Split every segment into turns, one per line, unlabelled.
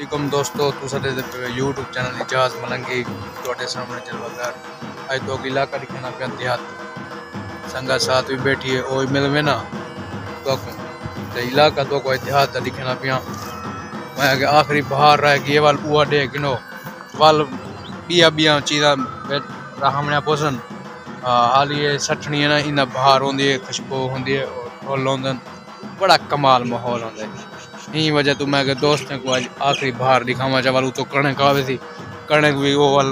वालेकुम दोस्तों तू साडे यूट्यूब चैनल इजाज मलंगी ਤੁਹਾਡੇ ਸਾਹਮਣੇ ਚਲਵਾਦਾਰ ਅੱਜ ਤੋਂ ਇਲਾਕਾ ਦਿਖਾਣਾ ਪਿਆ ਦਿਹਾਤ ਸੰਗਾ ਸਾਥ ਵੀ बैठी है ਉਹ ਮਿਲਵੇ ਨਾ तो ਤੇ इलाका तो को इतिहास ਦਾ ਦਿਖਾਣਾ ਪਿਆ मैं कि आखिरी बाहर रह गई वाल उआ डे किनो वाल बिया बिया चीज़ा हमने पोसन हाल ये सठनी है ना इन्ना बाहर होंदी है खुशबू होंदी है फुल होंदन बड़ा कमाल माहौल होंदा यही वजह तो मैं दोस्तों को आज आखिरी बाहर दिखावा चावल तो कणक आवे थी कणक भी वो वाल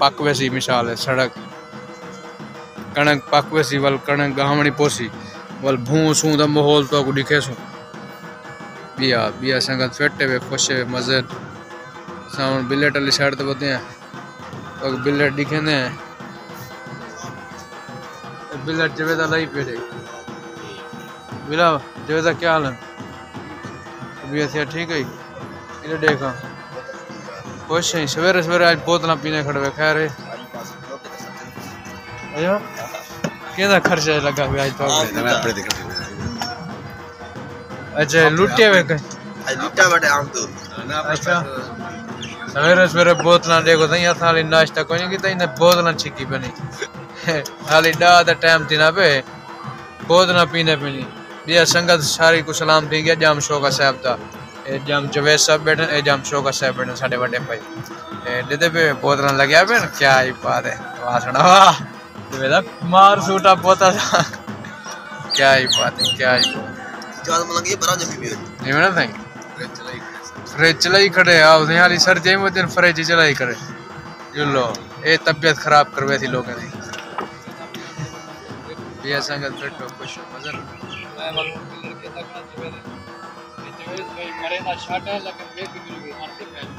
पक वैसी मिसाल है सड़क कणक पक वैसी वाल कणक गामणी पोसी वाल भू सू दा माहौल तो दिखे सू बिया बिया संगत फेटे वे खुश वे मज़े सामने बिलेट वाली साइड तो हैं तो बिलेट दिखे ने बिलेट जवेदा लाई पेड़े बिला जवेदा क्या हाल है अभी ऐसे ठीक है इधर देखा। खुश है सवेरे सवेरे आज बोतल पीने खड़े खैर अयो केदा खर्चा लगा हुआ आज तो? अच्छा लुटे हुए कहीं?
लुटा बटे आम तो।
अच्छा। सवेरे सवेरे बोतल देखो तई थाली नाश्ता कोई नहीं तई ने बोतल छिकी बनी थाली डा दा टाइम थी ना पे बोतल पीने पीनी। दिया संगत सारी को सलाम थी गया जाम शोका साहब ए जाम जवेद साहब बैठे ए जाम शोका साहब बैठे साडे बड़े भाई ए दे पे बोतल लगे पे क्या ही बात है वाह जवेदा मार सूटा पोता था क्या ही बात है क्या ही
बरा जमी
ना नहीं फ्रिज चलाई खड़े आ उसने हाली सर जे में दिन फ्रिज चलाई करे जो लो ए तबीयत खराब करवे थी लोगों ने ये संगत बैठो खुश मजन मैं मालूम कि लड़के तक ना जीवे ये जीवे भाई मरे ना शाट है लेकिन गई आते पहले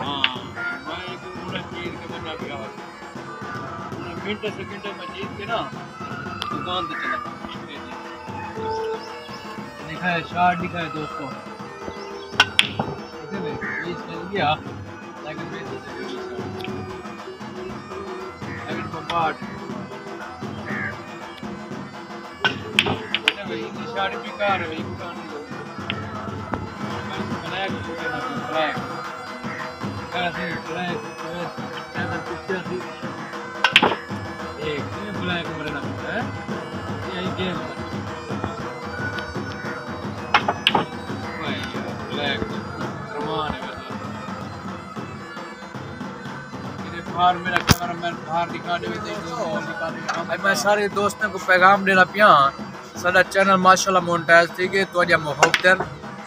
हाँ मैं एक पूरा चीज़ के बना सेकंड में दिखाए शार्ट दिखाए दोस्तों गया लेकिन लेकिन कंपार्ट भाई इतनी शार्ट बेकार है भाई कहानी ब्लैक ब्लैक कैसे ब्लैक कैसे है है मैं दोस्तों को साडा चैनल माशाल्लाह मोनेटाइज थी गए तो मुहब्बतन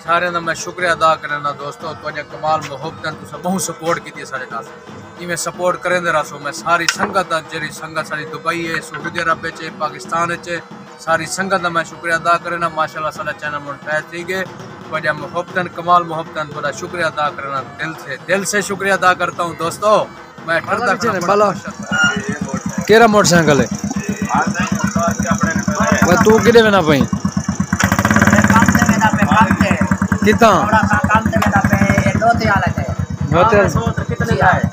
सारे का मैं शुक्रिया अदा करना दोस्तों तो कमाल मुहब्बतन तुसा बहुत सपोर्ट की सारे नाल इवें सपोर्ट करेंदे रहो मैं सारी संगत जेरी संगत सारी दुबई है सऊदी अरब पाकिस्तान च सारी संगत का मैं शुक्रिया अदा करना माशाल्लाह साडा चैनल मोनेटाइज थी गए तो ना कमाल मुहब्बतन थोड़ा शुक्रिया अदा पे काम से दिल से शुक्रिया अदा करता हूँ दोस्तों मैं केरा मोटरसाइकिल है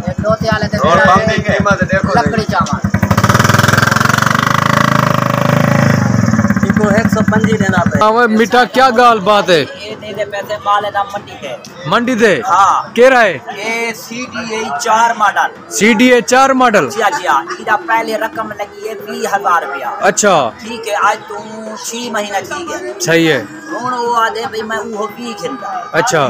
मैं तू किदे में ना पई देखो।
लकड़ी चावल। सौ पंजी देना पे
हाँ मीठा क्या गाल बात है?
ये दे दे पैसे माल है मंडी के
मंडी दे?
हाँ।
केरा है
ये सी डी ए चार मॉडल।
सी डी ए चार मॉडल?
जी हाँ जी हाँ। इधर पहले रकम लगी है बीस हज़ार रुपया।
अच्छा।
ठीक है आज तू छह महीना ठीक है।
सही है।
हूँ वो आधे भाई मैं वो भी खिलता
अच्छा।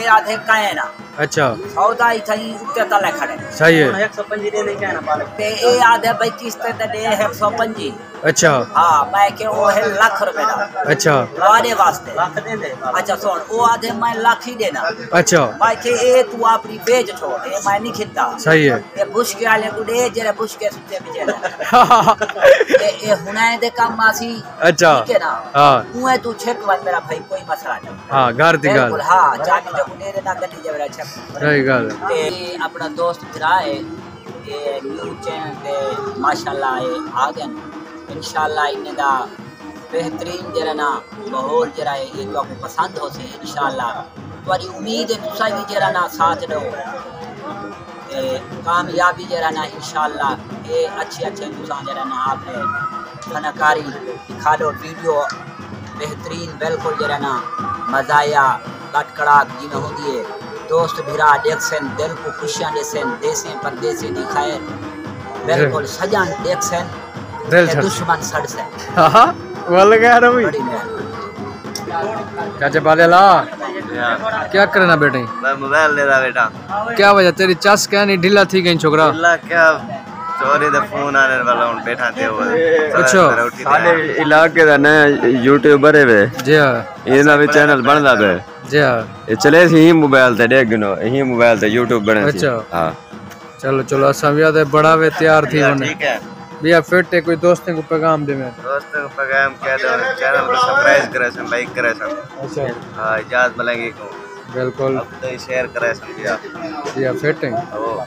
ये आधे कहे ना।
अच्छा।
सौदा ही थी उत्ते तले खड़े।
सही है।
एक सौ पंजी दे नहीं कहना ते ये आधे भाई किस्त ते दे एक सौ पंजी।
अच्छा।
हाँ मैं के वो है लाख रुपए का
अच्छा।
वारे वास्ते। लाख दे दे। अच्छा सुन वो आधे मैं लाख ही देना।
अच्छा।
मैं के ए तू अपनी बेच छोड़। ये मैं नहीं खिलता
सही है।
ये बुशके वाले को दे जेरे बुशके सुते बेचे ये ये हुने दे काम आसी।
अच्छा।
ठीक है ना?
हाँ।
तू है तू छेक मत मेरा भाई कोई मसला नहीं।
हाँ घर दी गल
बिल्कुल हाँ जाके जो दे देना गड्डी जबरा छेक।
सही गल
ते अपना दोस्त फिरा है ये न्यूज़ चैनल ते माशाल्लाह आ गए इन्हें दा बेहतरीन जरा ना माहौल जरा है ये तो पसंद हो से इंशाल्लाह तुम्हारी उम्मीद है तुसा भी जरा ना साथ दो। कामयाबी जरा ना इंशाल्लाह ये अच्छे अच्छे तुसा जरा ना आपने फनकारी दिखा दो, वीडियो बेहतरीन, बिल्कुल जरा ना मजाया, कटकड़ाक जिमें होंदी है। दोस्त भिरा देखसन दिल को खुशियाँ देसन देसे, परदेसे दी खैर बिल्कुल सजन देखसन
रेल
दुश्मन सड़ से।
हाँ बोल गया रवि चाचा बाले ला? क्या करना बेटे?
मैं मोबाइल ले रहा बेटा।
क्या वजह? तेरी चस क्या नहीं? ढीला थी कहीं छोकरा?
ढीला क्या? चोरी दा फ़ोन आने वाला उन बैठा थे वो
अच्छा।
सारे इलाके दा नया यूट्यूबर है वे।
जी हाँ।
इना भी चैनल बनदा बे
जी हाँ।
ये चले ही मोबाइल ते देख गिनो ही मोबाइल ते यूट्यूब बने
अच्छा।
हाँ।
चलो चलो असा बड़ा वे तैयार थी भैया फिर ते कोई दोस्तों को पैगाम दे मैं
दोस्तों को पैगाम कह दो चैनल को सब्सक्राइब करे सन लाइक करे सन
अच्छा।
हाँ इजाज़त मिलेंगे को।
बिल्कुल।
अब तो शेयर करे सन भैया
जी हाँ फिटिंग
ओ।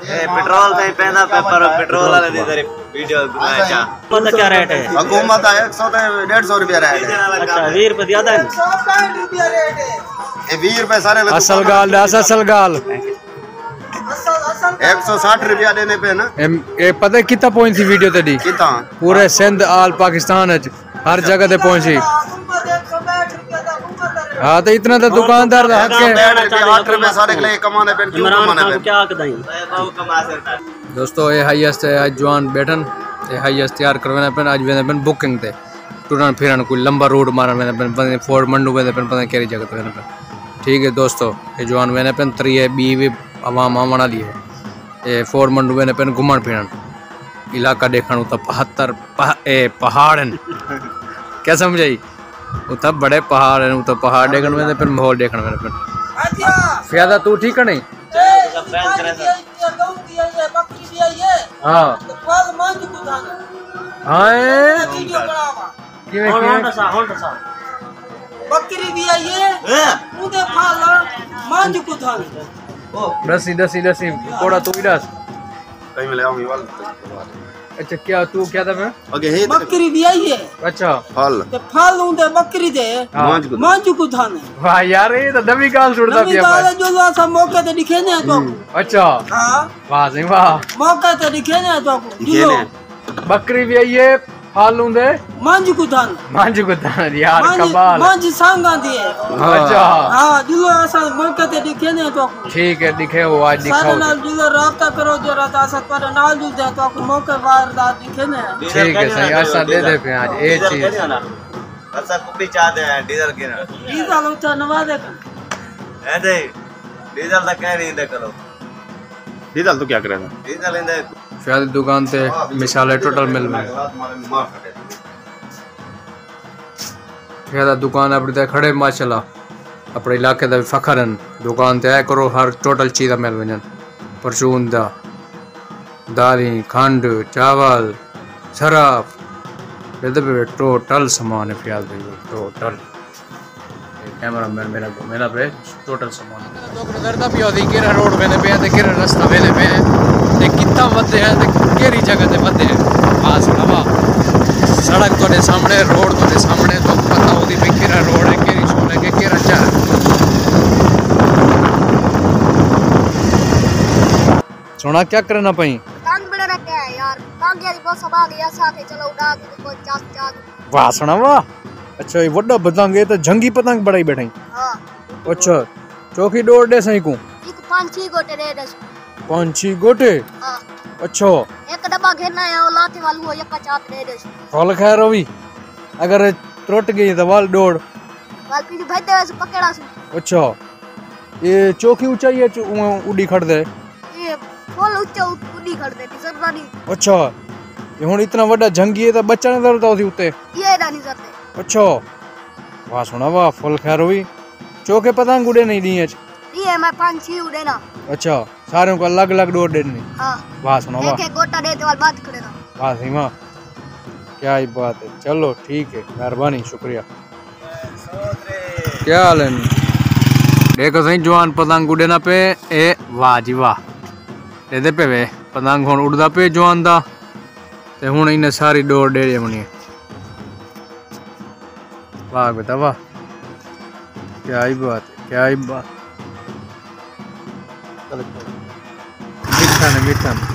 ए पेट्रोल पे पर पेट्रोल वाले दे तेरी वीडियो बनाया जा
मतलब क्या रेट है?
हुकूमत है 100 ते 150 रुपया रेट है।
अच्छा बीस रुपये ज़्यादा है।
ये 20 रुपए सारे
असल गाल असल गाल।
160 रुपया देने पे ना?
ए पता है कितना पहुँची वीडियो तेरी?
कितना?
पूरे सिंध आल पाकिस्तान हर जगह ते पहुँची। हाँ तो इतना तो दुकानदार हक है।
8 रुपए सारे के लिए कमाने पे क्यों कमाने पे
को क्या कदाई
दोस्तों ये हाईएस्ट है आज जवान बैठन। ये हाईएस्ट तैयार करवाना पेन आज पेन बुकिंग ते। टुरन फिरन कोई लंबा रूट मारन वेंदे पेन पता नहीं फोर्ड मंडू वेंदे पेन पता केरी जगह ते पेन ठीक है दोस्तों ये जवान वेंदे पेन त्री है बी भी आवाम आवन वाली है। ये फोर्ड मंडू वेंदे पेन घुमन फिरन इलाका देखण तो पहत्तर पह, ए पहाड़ हैं क्या समझाई उतना बड़े पहाड़ हैं उतना पहाड़ देखण वेंदे पेन माहौल देखण वेंदे पेन फियादा तू ठीक है नहीं हाँ हाँ ए, किवें
होल्ड सा होल्ड सा
बकरी भी आई है उदे फाला मांझ को थान
दसी दसी दसी कोड़ा तू ही दस
कहीं मिले आऊँगी वाल
अच्छा क्या तू क्या था मैं
ओके हे
बकरी भी आई है
अच्छा
फल
ते फाल उदे बकरी दे
हाँ।
मांझ को
मांझ को थान
वाह यार ये तो दबी गाल सुड़ता
नवी
पिया
गाल जो सा मौके ते दिखे ने तो
अच्छा
हाँ
वाह सही वाह
मौके ते दिखे ने तो जो
बकरी भी आई है फालू दे
मांझ को थान
मांझ को यार कमाल।
मांझ सांगा दी
अच्छा।
हाँ जो असा मौके ते दिखे ने तो।
ठीक है दिखे वो आज दिखाओ।
सारे नाल जो रास्ता करो जो रास्ता सत पर नाल जो दे तो मौके वारदात दिखे ने।
ठीक है सही ऐसा दे दे पे आज ये चीज़।
अच्छा कुपी चाहते हैं डीजल की ना।
डीजल उठा नवा दे।
ऐसे डीजल तक कह नहीं दे करो।
डीजल तो क्या करेगा
डीजल इंदे
फिर दुकान से मिसाल है टोटल मिल में। फिर दुकान अपने ते खड़े माशाल्लाह। अपने इलाके का भी फखर है। दुकान ते ऐ करो, हर टोटल चीज़ मिल वन परचून दा, दाली, खंड, चावल शराब ये टोटल समान है फ़िलहाल टोटल कैमरा मैन मेरा मेरा पे टोटल समान सामान करता भी होती किरण रोड पे पे किरण रास्ता पे पे सोना क्या करना पई
पतंग बड़े रखे हैं यार पतंग यार बहुत सब आ गया साथे चलो उड़ा के कोई चाक चाक
वाह सोना वाह अच्छा ये वड्डा पतंग है तो जंगी पतंग बड़ाई बैठाई
हाँ
अच्छा चौकी डोर दे सही को
एक पाँच छह गोटे दे दस
पाँच छह गोटे
हाँ
अच्छा
एक डब्बा घेरना है वो लाते वालू हो एक चाप दे दस
फल खैर रवि अगर त्रुट गई तो वाल डोर
वाल पीछे भाई दे पकड़ा से
अच्छा ये चौकी ऊंचाई है उड़ी खड़ दे
दे
अच्छा वड्डा जंगी है तो बच्चा ने दरदा होती उत्ते
ये नहीं करते
अच्छा वाह सुना वाह फुल खैर हुई चौके पतंग उड़े नहीं दी अच
ये मैं पाँच छह उड़े ना
अच्छा सारों को अलग अलग डोर देनी
हाँ
वाह सुना वाह
एक गोटा देते वाल बात करे ना
वाह वाह क्या ही बात है चलो ठीक है मेहरबानी शुक्रिया क्या हाल है देखो सही जवान पतंग उड़े ना पे ए वाह जी वाह लेते पे वे पतंग हूँ उड़ता पे जवान का तो हूँ इन्हें सारी डोर डेड़े बनी वाह बेटा वाह क्या ही बात क्या ही बात मीठा ने मीठा